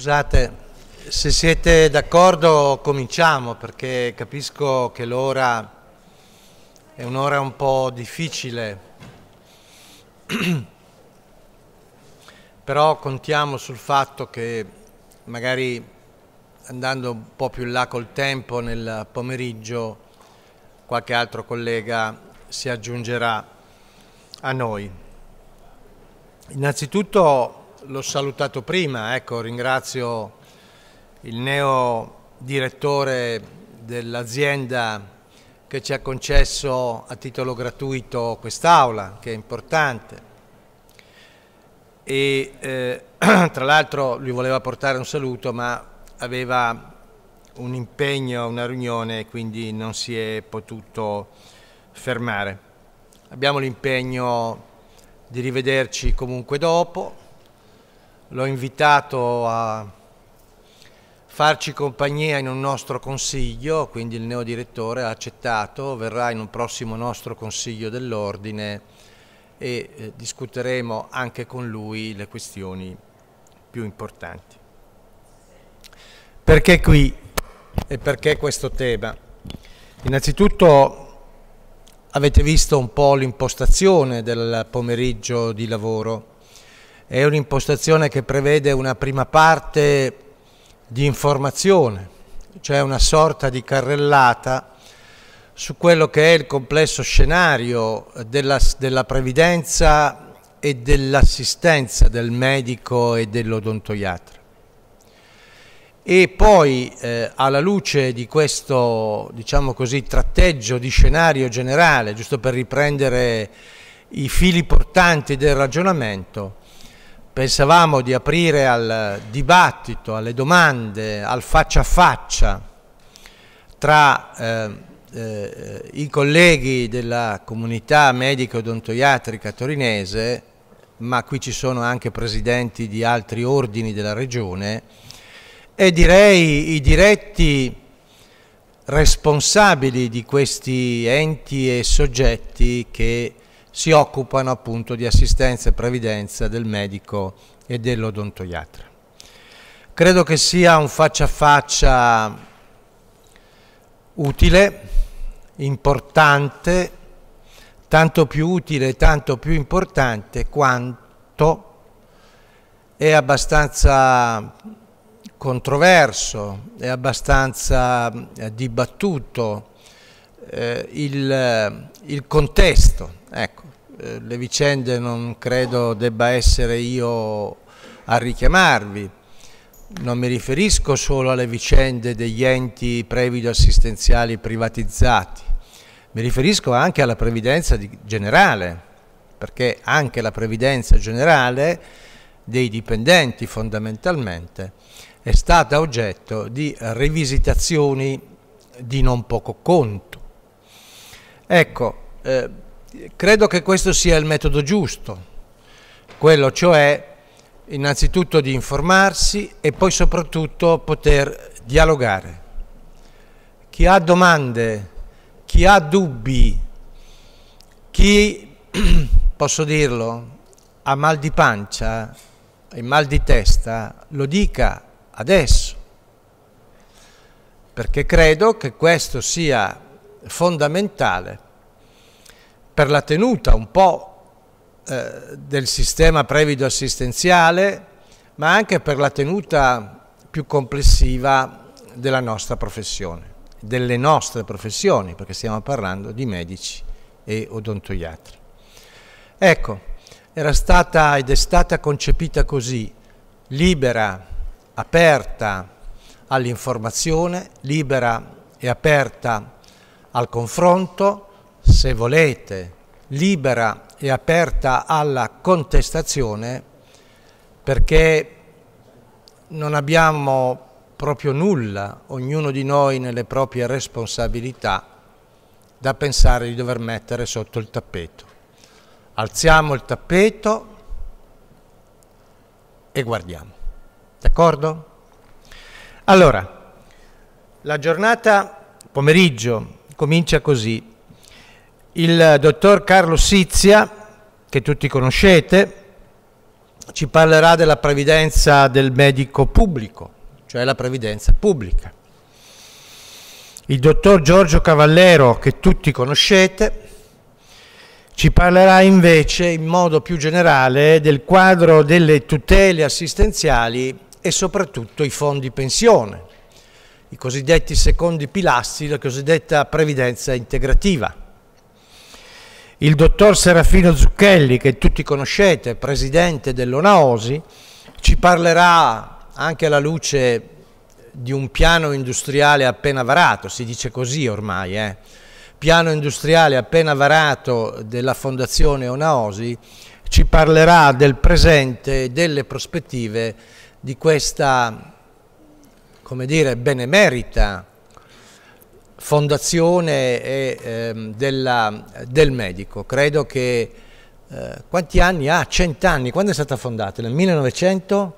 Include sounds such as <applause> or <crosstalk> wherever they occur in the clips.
Scusate, se siete d'accordo cominciamo perché capisco che l'ora è un'ora un po' difficile, <clears throat> però contiamo sul fatto che magari andando un po' più in là col tempo nel pomeriggio qualche altro collega si aggiungerà a noi. Innanzitutto l'ho salutato prima, ecco, ringrazio il neo direttore dell'azienda che ci ha concesso a titolo gratuito quest'aula, che è importante. E eh, <clears throat> tra l'altro lui voleva portare un saluto, ma aveva un impegno, una riunione, quindi non si è potuto fermare. Abbiamo l'impegno di rivederci comunque dopo, l'ho invitato a farci compagnia in un nostro consiglio, quindi il neodirettore ha accettato, verrà in un prossimo nostro consiglio dell'ordine e eh, discuteremo anche con lui le questioni più importanti. Perché qui e perché questo tema? Innanzitutto avete visto un po' l'impostazione del pomeriggio di lavoro è un'impostazione che prevede una prima parte di informazione, cioè una sorta di carrellata su quello che è il complesso scenario della, della previdenza e dell'assistenza del medico e dell'odontoiatra. E poi eh, alla luce di questo, diciamo così, tratteggio di scenario generale, giusto per riprendere i fili portanti del ragionamento, Pensavamo di aprire al dibattito, alle domande, al faccia a faccia tra eh, eh, i colleghi della comunità medico-odontoiatrica torinese, ma qui ci sono anche presidenti di altri ordini della regione, e direi i diretti responsabili di questi enti e soggetti che si occupano appunto di assistenza e previdenza del medico e dell'odontoiatra. Credo che sia un faccia a faccia utile, importante, tanto più utile e tanto più importante quanto è abbastanza controverso, è abbastanza eh, dibattuto eh, il, il contesto Ecco, eh, le vicende non credo debba essere io a richiamarvi. Non mi riferisco solo alle vicende degli enti prevido-assistenziali privatizzati, mi riferisco anche alla previdenza generale, perché anche la previdenza generale dei dipendenti fondamentalmente è stata oggetto di rivisitazioni di non poco conto. Ecco, eh, credo che questo sia il metodo giusto, quello cioè innanzitutto di informarsi e poi soprattutto poter dialogare. Chi ha domande, chi ha dubbi, chi, <clears throat> posso dirlo, ha mal di pancia e mal di testa, lo dica adesso, perché credo che questo sia fondamentale per la tenuta un po' eh, del sistema prevido assistenziale, ma anche per la tenuta più complessiva della nostra professione, delle nostre professioni, perché stiamo parlando di medici e odontoiatri. Ecco, era stata ed è stata concepita così, libera, aperta all'informazione, libera e aperta al confronto, se volete, libera e aperta alla contestazione perché non abbiamo proprio nulla, ognuno di noi nelle proprie responsabilità, da pensare di dover mettere sotto il tappeto. Alziamo il tappeto e guardiamo. D'accordo? Allora, la giornata pomeriggio comincia così il dottor Carlo Sizia, che tutti conoscete, ci parlerà della previdenza del medico pubblico, cioè la previdenza pubblica. Il dottor Giorgio Cavallero, che tutti conoscete, ci parlerà invece in modo più generale del quadro delle tutele assistenziali e soprattutto i fondi pensione, i cosiddetti secondi pilastri, la cosiddetta previdenza integrativa. Il dottor Serafino Zucchelli, che tutti conoscete, presidente dell'ONAOSI, ci parlerà anche alla luce di un piano industriale appena varato, si dice così ormai, eh? piano industriale appena varato della Fondazione Onaosi, ci parlerà del presente e delle prospettive di questa, come dire, benemerita fondazione e, eh, della, del medico. Credo che eh, quanti anni ha? Cent'anni. Quando è stata fondata? Nel 1900?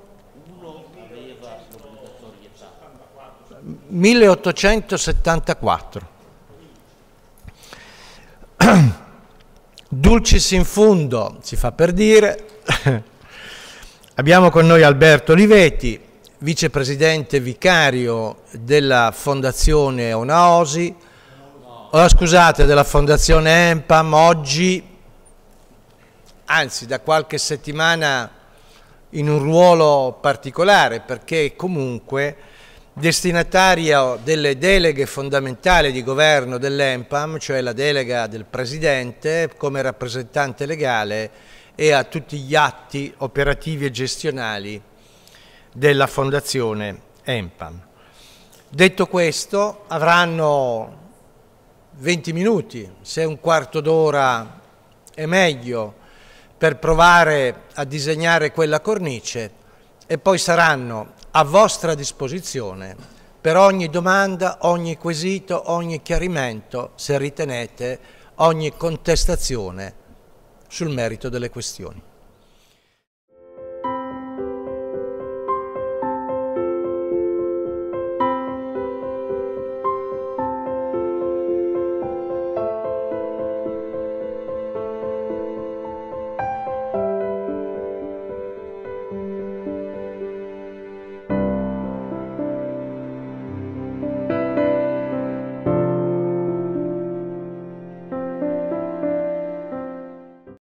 1874. <clears throat> Dulcis in fundo, si fa per dire. <clears throat> Abbiamo con noi Alberto Olivetti, vicepresidente vicario della Fondazione Onaosi, oh, scusate, della Fondazione Empam, oggi, anzi da qualche settimana in un ruolo particolare, perché comunque destinatario delle deleghe fondamentali di governo dell'EMPAM, cioè la delega del Presidente come rappresentante legale e a tutti gli atti operativi e gestionali della Fondazione EMPAM. Detto questo, avranno 20 minuti, se un quarto d'ora è meglio, per provare a disegnare quella cornice e poi saranno a vostra disposizione per ogni domanda, ogni quesito, ogni chiarimento, se ritenete, ogni contestazione sul merito delle questioni.